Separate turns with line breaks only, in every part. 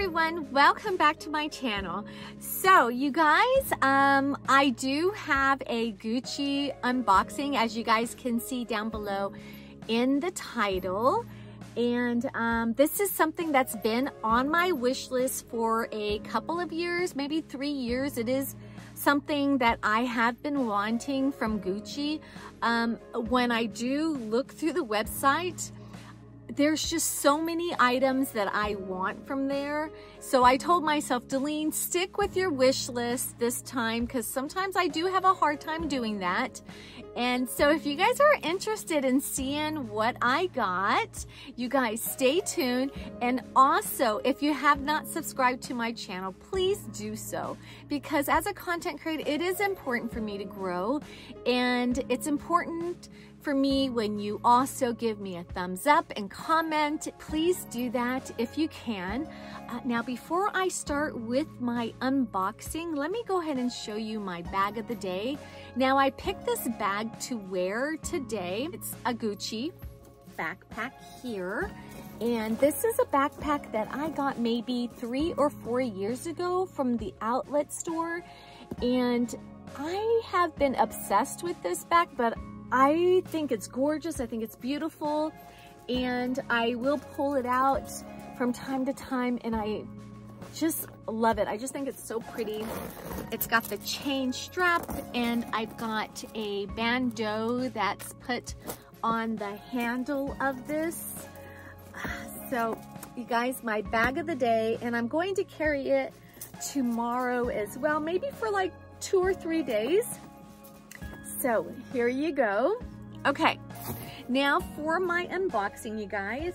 everyone, welcome back to my channel. So you guys, um, I do have a Gucci unboxing as you guys can see down below in the title. And um, this is something that's been on my wish list for a couple of years, maybe three years. It is something that I have been wanting from Gucci. Um, when I do look through the website, there's just so many items that I want from there. So I told myself, Delene, stick with your wish list this time because sometimes I do have a hard time doing that. And so if you guys are interested in seeing what I got, you guys stay tuned. And also, if you have not subscribed to my channel, please do so. Because as a content creator, it is important for me to grow. And it's important for me when you also give me a thumbs up and comment. Please do that if you can. Uh, now, before I start with my unboxing, let me go ahead and show you my bag of the day. Now, I picked this bag to wear today. It's a Gucci backpack here. And this is a backpack that I got maybe three or four years ago from the outlet store. And I have been obsessed with this bag, but I think it's gorgeous. I think it's beautiful. And I will pull it out from time to time and I just love it. I just think it's so pretty. It's got the chain strap and I've got a bandeau that's put on the handle of this. So you guys, my bag of the day and I'm going to carry it tomorrow as well, maybe for like two or three days. So here you go. Okay, now for my unboxing, you guys.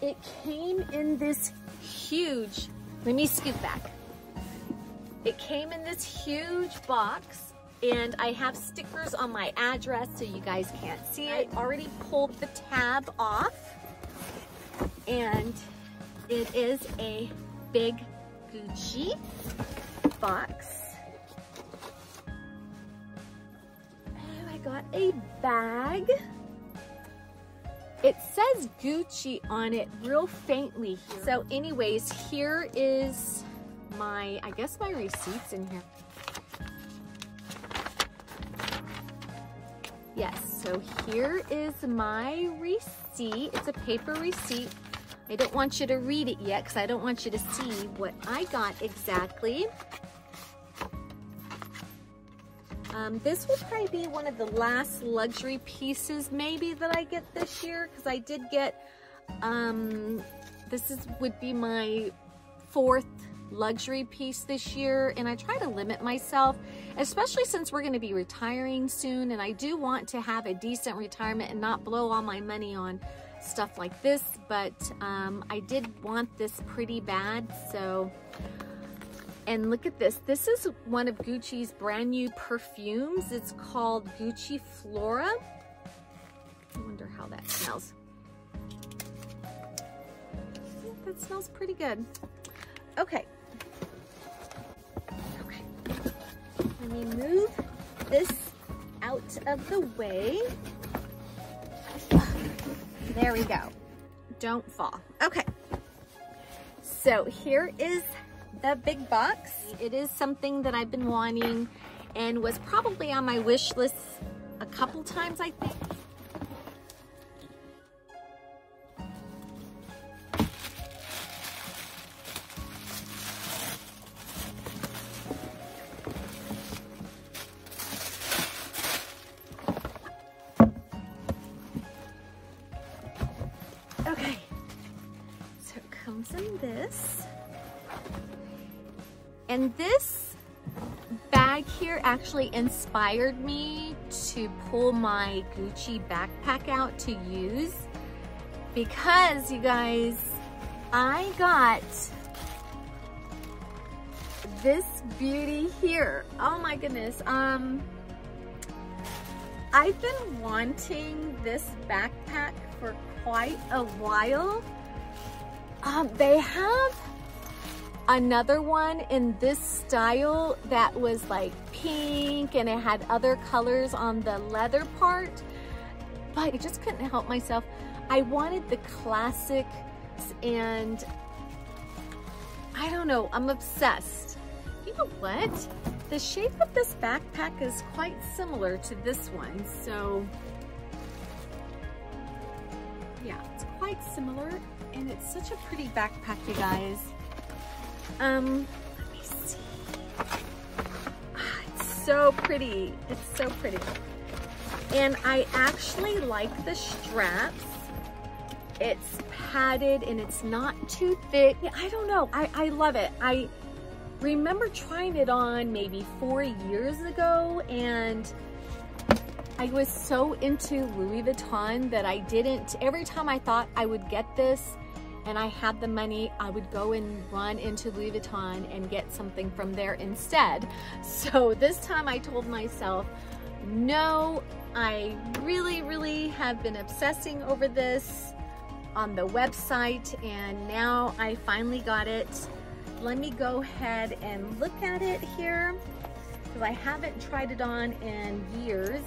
It came in this huge, let me scoot back. It came in this huge box and I have stickers on my address so you guys can't see it. I already pulled the tab off and it is a big Gucci box. Got a bag. It says Gucci on it real faintly. So anyways, here is my, I guess my receipts in here. Yes, so here is my receipt. It's a paper receipt. I don't want you to read it yet because I don't want you to see what I got exactly. Um, this will probably be one of the last luxury pieces maybe that I get this year because I did get, um, this is would be my fourth luxury piece this year and I try to limit myself especially since we're going to be retiring soon and I do want to have a decent retirement and not blow all my money on stuff like this but um, I did want this pretty bad so and look at this. This is one of Gucci's brand new perfumes. It's called Gucci Flora. I wonder how that smells. That smells pretty good. Okay. Okay. Let me move this out of the way. There we go. Don't fall. Okay. So here is the big box. It is something that I've been wanting and was probably on my wish list a couple times, I think. Bag here actually inspired me to pull my Gucci backpack out to use because you guys, I got this beauty here. Oh my goodness. Um, I've been wanting this backpack for quite a while. Um, they have another one in this style that was like pink and it had other colors on the leather part, but I just couldn't help myself. I wanted the classics and I don't know, I'm obsessed. You know what? The shape of this backpack is quite similar to this one, so yeah, it's quite similar and it's such a pretty backpack, you guys. Um, let me see. Ah, it's so pretty. It's so pretty. And I actually like the straps. It's padded and it's not too thick. I don't know. I, I love it. I remember trying it on maybe four years ago and I was so into Louis Vuitton that I didn't, every time I thought I would get this and I had the money, I would go and run into Louis Vuitton and get something from there instead. So this time I told myself, no, I really, really have been obsessing over this on the website and now I finally got it. Let me go ahead and look at it here because I haven't tried it on in years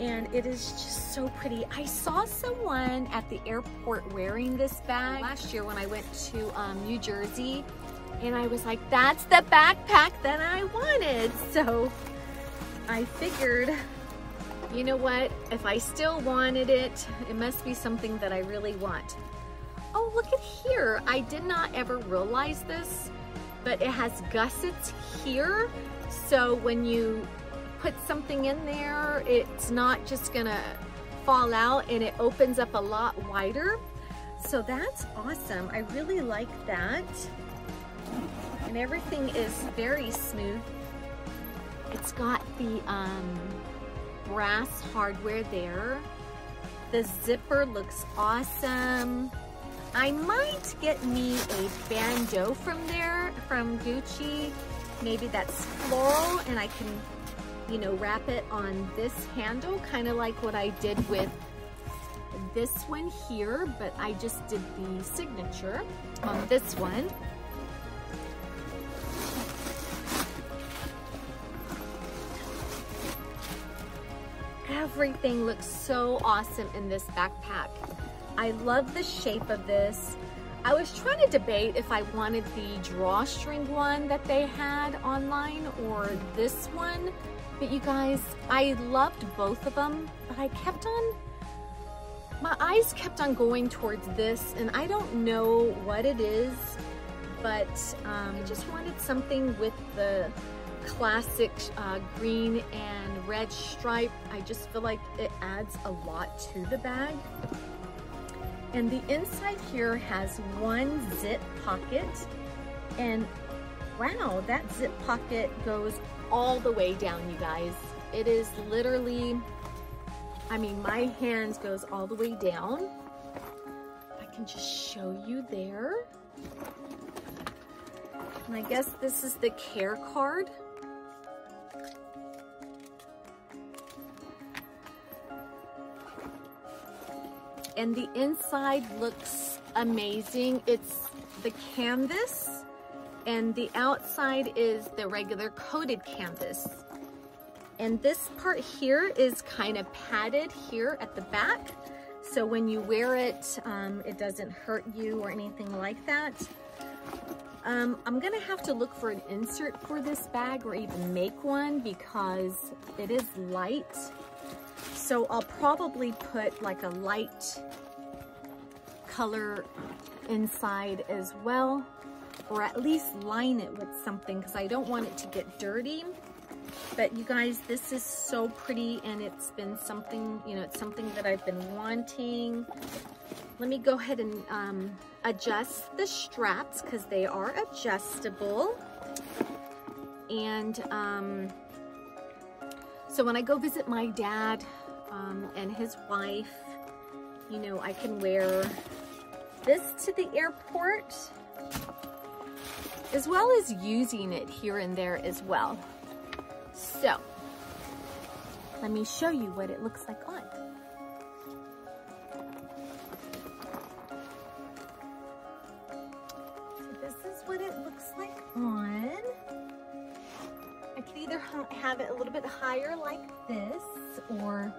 and it is just so pretty. I saw someone at the airport wearing this bag last year when I went to um, New Jersey and I was like, that's the backpack that I wanted. So I figured, you know what, if I still wanted it, it must be something that I really want. Oh, look at here. I did not ever realize this, but it has gussets here. So when you put something in there, it's not just gonna fall out and it opens up a lot wider. So that's awesome. I really like that. And everything is very smooth. It's got the um, brass hardware there. The zipper looks awesome. I might get me a bandeau from there, from Gucci. Maybe that's floral and I can you know, wrap it on this handle, kind of like what I did with this one here, but I just did the signature on this one. Everything looks so awesome in this backpack. I love the shape of this. I was trying to debate if I wanted the drawstring one that they had online or this one but you guys, I loved both of them, but I kept on, my eyes kept on going towards this and I don't know what it is, but um, I just wanted something with the classic uh, green and red stripe. I just feel like it adds a lot to the bag. And the inside here has one zip pocket and wow, that zip pocket goes all the way down, you guys. It is literally, I mean, my hands goes all the way down. I can just show you there. And I guess this is the care card. And the inside looks amazing. It's the canvas and the outside is the regular coated canvas. And this part here is kind of padded here at the back. So when you wear it, um, it doesn't hurt you or anything like that. Um, I'm gonna have to look for an insert for this bag or even make one because it is light. So I'll probably put like a light color inside as well or at least line it with something because I don't want it to get dirty. But you guys, this is so pretty and it's been something, you know, it's something that I've been wanting. Let me go ahead and um, adjust the straps because they are adjustable. And um, so when I go visit my dad um, and his wife, you know, I can wear this to the airport as well as using it here and there as well. So, let me show you what it looks like on. This is what it looks like on. I can either have it a little bit higher like this or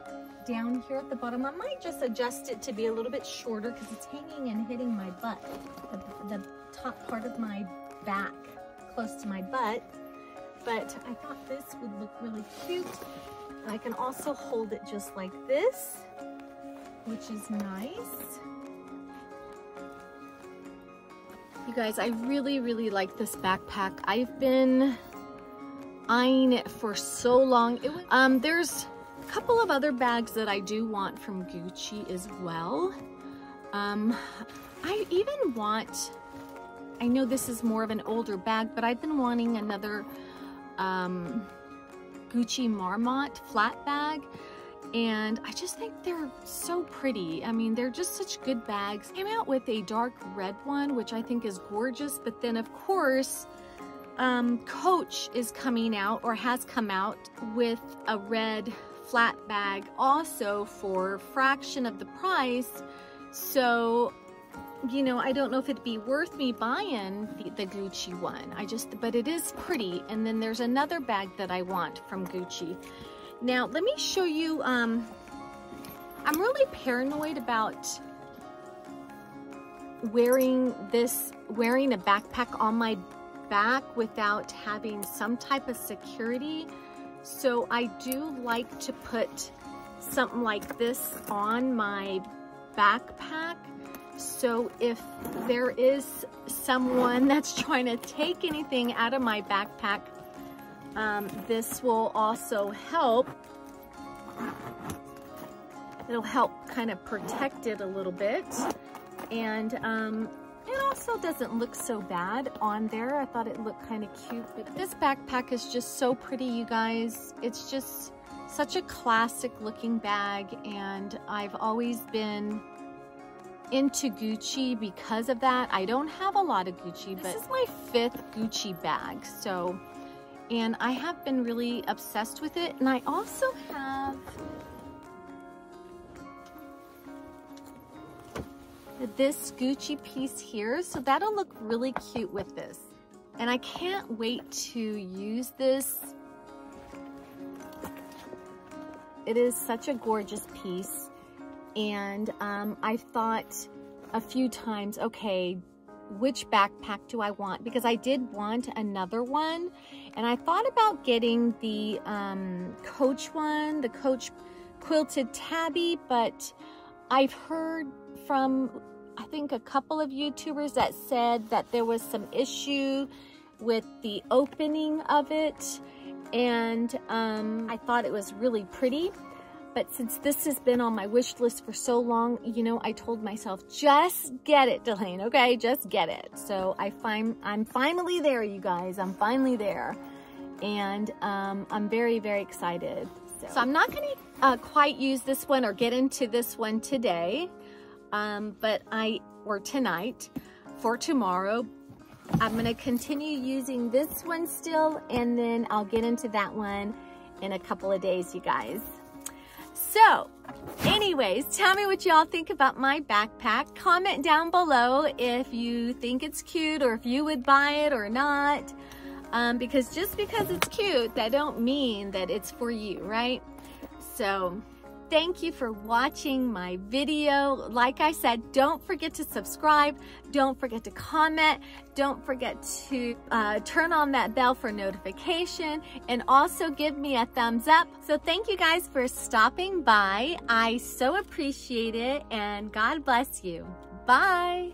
down here at the bottom. I might just adjust it to be a little bit shorter because it's hanging and hitting my butt, the, the top part of my back close to my butt. But I thought this would look really cute. And I can also hold it just like this, which is nice. You guys, I really, really like this backpack. I've been eyeing it for so long. Was, um, there's a couple of other bags that I do want from Gucci as well. Um, I even want, I know this is more of an older bag, but I've been wanting another um, Gucci Marmont flat bag. And I just think they're so pretty. I mean, they're just such good bags. Came out with a dark red one, which I think is gorgeous. But then, of course, um, Coach is coming out or has come out with a red flat bag also for fraction of the price. So, you know, I don't know if it'd be worth me buying the, the, Gucci one. I just, but it is pretty. And then there's another bag that I want from Gucci. Now, let me show you, um, I'm really paranoid about wearing this, wearing a backpack on my back without having some type of security. So I do like to put something like this on my backpack. So if there is someone that's trying to take anything out of my backpack, um, this will also help. It'll help kind of protect it a little bit. And um, it also doesn't look so bad on there. I thought it looked kind of cute. But this backpack is just so pretty, you guys. It's just such a classic looking bag. And I've always been into Gucci because of that. I don't have a lot of Gucci, but this is my fifth Gucci bag. So, and I have been really obsessed with it. And I also have this Gucci piece here. So that'll look really cute with this. And I can't wait to use this. It is such a gorgeous piece. And um, I've thought a few times, okay, which backpack do I want? Because I did want another one. And I thought about getting the um, Coach one, the Coach Quilted Tabby, but I've heard from, I think, a couple of YouTubers that said that there was some issue with the opening of it. And um, I thought it was really pretty. But since this has been on my wish list for so long, you know, I told myself, just get it, Delane, okay? Just get it. So I find I'm finally there, you guys. I'm finally there. And um, I'm very, very excited. So, so I'm not going to uh, quite use this one or get into this one today. Um, but I, or tonight, for tomorrow, I'm going to continue using this one still, and then I'll get into that one in a couple of days, you guys. So, anyways, tell me what y'all think about my backpack. Comment down below if you think it's cute or if you would buy it or not. Um, because just because it's cute, that don't mean that it's for you, right? So, Thank you for watching my video. Like I said, don't forget to subscribe. Don't forget to comment. Don't forget to uh, turn on that bell for notification and also give me a thumbs up. So thank you guys for stopping by. I so appreciate it and God bless you. Bye.